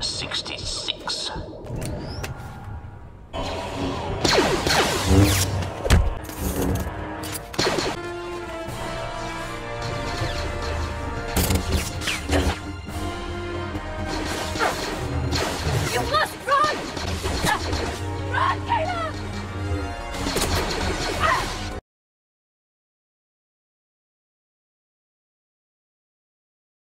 66.